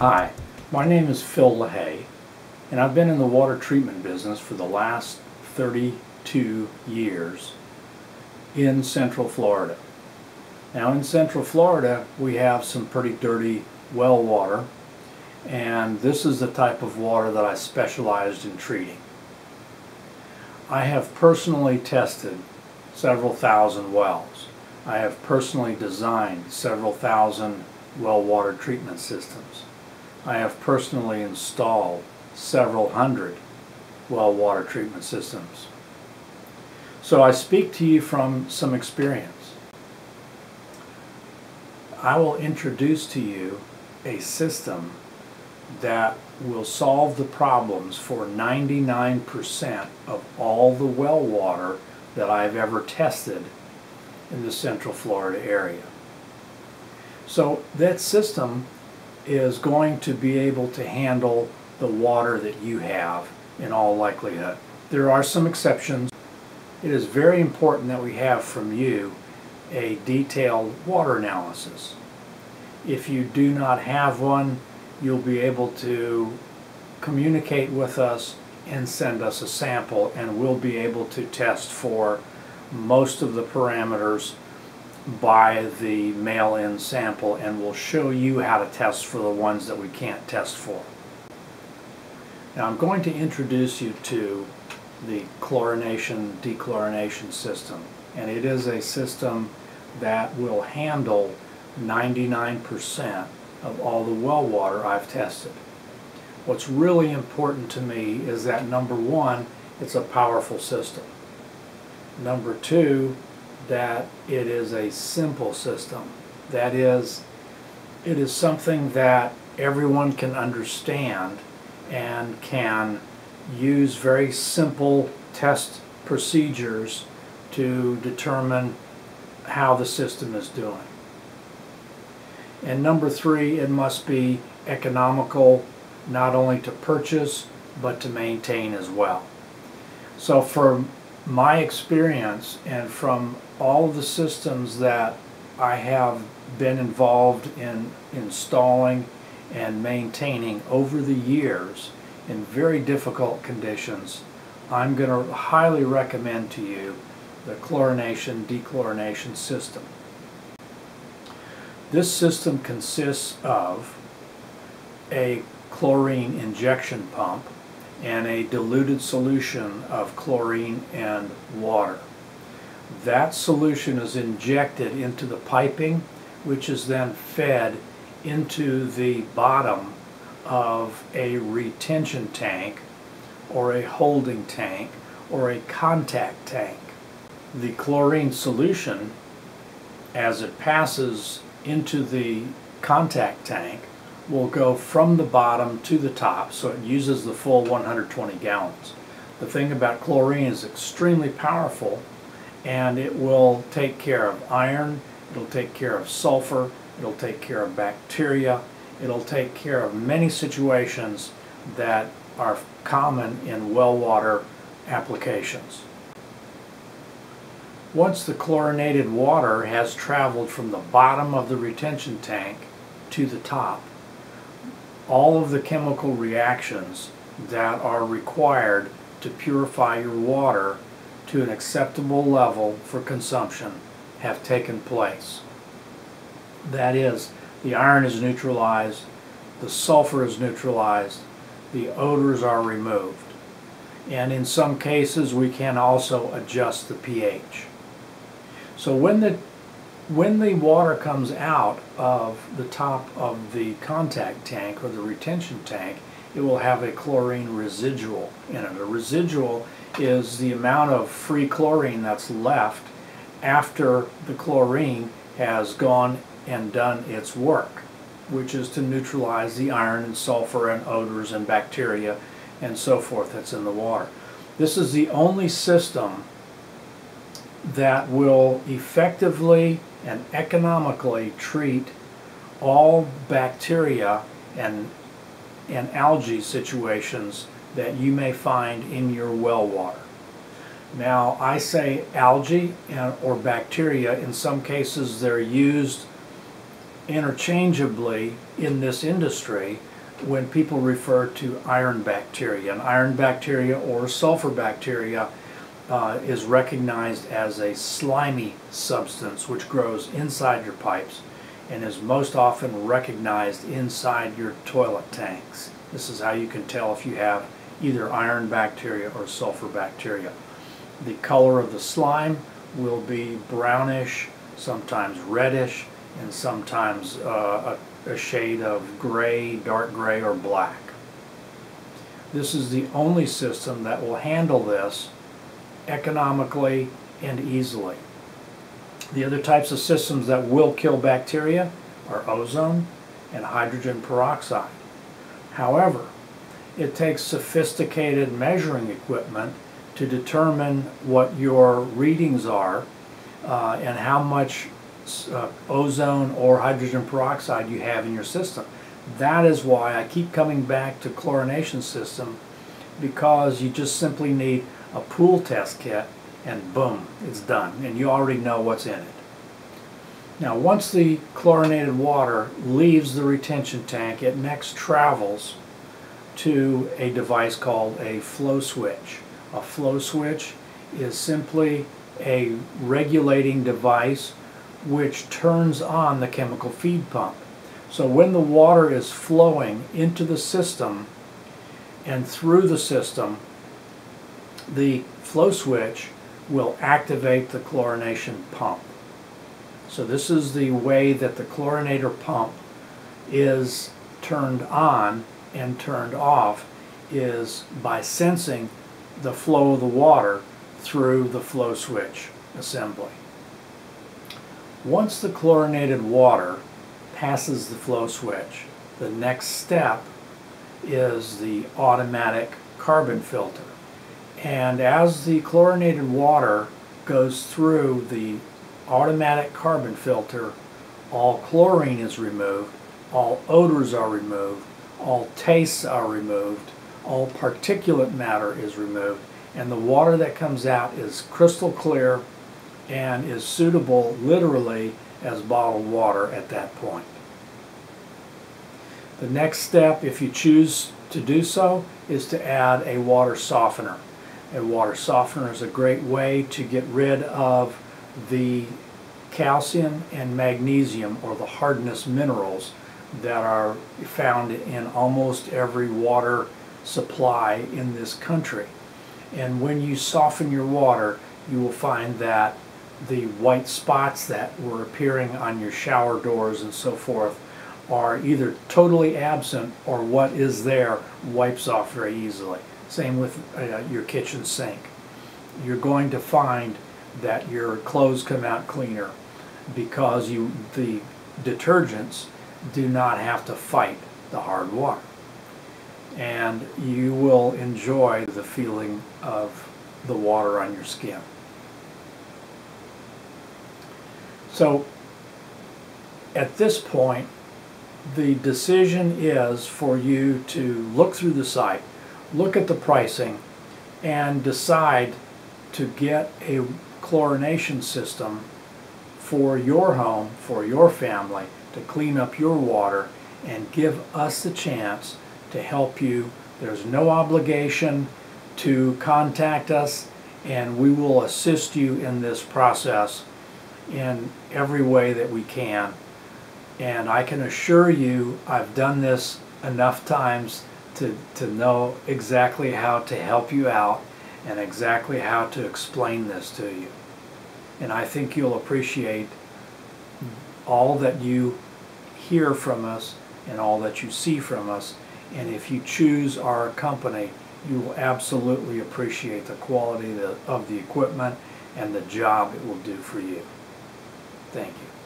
Hi, my name is Phil LaHaye, and I've been in the water treatment business for the last 32 years in Central Florida. Now in Central Florida we have some pretty dirty well water and this is the type of water that I specialized in treating. I have personally tested several thousand wells. I have personally designed several thousand well water treatment systems. I have personally installed several hundred well water treatment systems. So I speak to you from some experience. I will introduce to you a system that will solve the problems for 99% of all the well water that I've ever tested in the Central Florida area. So that system is going to be able to handle the water that you have in all likelihood. There are some exceptions. It is very important that we have from you a detailed water analysis. If you do not have one, you'll be able to communicate with us and send us a sample and we'll be able to test for most of the parameters by the mail-in sample and we'll show you how to test for the ones that we can't test for. Now I'm going to introduce you to the chlorination dechlorination system and it is a system that will handle 99% of all the well water I've tested. What's really important to me is that number one, it's a powerful system. Number two, that it is a simple system. That is, it is something that everyone can understand and can use very simple test procedures to determine how the system is doing. And number three, it must be economical not only to purchase but to maintain as well. So from my experience and from all the systems that I have been involved in installing and maintaining over the years in very difficult conditions, I'm going to highly recommend to you the chlorination dechlorination system. This system consists of a chlorine injection pump and a diluted solution of chlorine and water. That solution is injected into the piping which is then fed into the bottom of a retention tank or a holding tank or a contact tank. The chlorine solution as it passes into the contact tank will go from the bottom to the top so it uses the full 120 gallons. The thing about chlorine is extremely powerful and it will take care of iron, it'll take care of sulfur, it'll take care of bacteria, it'll take care of many situations that are common in well water applications. Once the chlorinated water has traveled from the bottom of the retention tank to the top, all of the chemical reactions that are required to purify your water to an acceptable level for consumption have taken place. That is, the iron is neutralized, the sulfur is neutralized, the odors are removed. And in some cases we can also adjust the pH. So when the when the water comes out of the top of the contact tank or the retention tank, it will have a chlorine residual in it. A residual is the amount of free chlorine that's left after the chlorine has gone and done its work, which is to neutralize the iron and sulfur and odors and bacteria and so forth that's in the water. This is the only system that will effectively and economically treat all bacteria and, and algae situations that you may find in your well water. Now I say algae and, or bacteria, in some cases they're used interchangeably in this industry when people refer to iron bacteria. And iron bacteria or sulfur bacteria uh, is recognized as a slimy substance which grows inside your pipes and is most often recognized inside your toilet tanks. This is how you can tell if you have either iron bacteria or sulfur bacteria. The color of the slime will be brownish, sometimes reddish, and sometimes uh, a, a shade of gray, dark gray, or black. This is the only system that will handle this economically and easily. The other types of systems that will kill bacteria are ozone and hydrogen peroxide. However, it takes sophisticated measuring equipment to determine what your readings are uh, and how much uh, ozone or hydrogen peroxide you have in your system. That is why I keep coming back to chlorination system because you just simply need a pool test kit and boom, it's done. And you already know what's in it. Now once the chlorinated water leaves the retention tank, it next travels to a device called a flow switch. A flow switch is simply a regulating device which turns on the chemical feed pump. So when the water is flowing into the system and through the system, the flow switch will activate the chlorination pump. So this is the way that the chlorinator pump is turned on and turned off is by sensing the flow of the water through the flow switch assembly. Once the chlorinated water passes the flow switch, the next step is the automatic carbon filter. And as the chlorinated water goes through the automatic carbon filter, all chlorine is removed, all odors are removed, all tastes are removed, all particulate matter is removed, and the water that comes out is crystal clear and is suitable literally as bottled water at that point. The next step, if you choose to do so, is to add a water softener. A water softener is a great way to get rid of the calcium and magnesium or the hardness minerals that are found in almost every water supply in this country. And when you soften your water, you will find that the white spots that were appearing on your shower doors and so forth are either totally absent or what is there wipes off very easily. Same with uh, your kitchen sink. You're going to find that your clothes come out cleaner because you the detergents do not have to fight the hard water. And you will enjoy the feeling of the water on your skin. So at this point, the decision is for you to look through the site, look at the pricing, and decide to get a chlorination system for your home, for your family, to clean up your water and give us the chance to help you. There's no obligation to contact us and we will assist you in this process in every way that we can. And I can assure you I've done this enough times to, to know exactly how to help you out and exactly how to explain this to you. And I think you'll appreciate all that you hear from us and all that you see from us. And if you choose our company, you will absolutely appreciate the quality of the equipment and the job it will do for you. Thank you.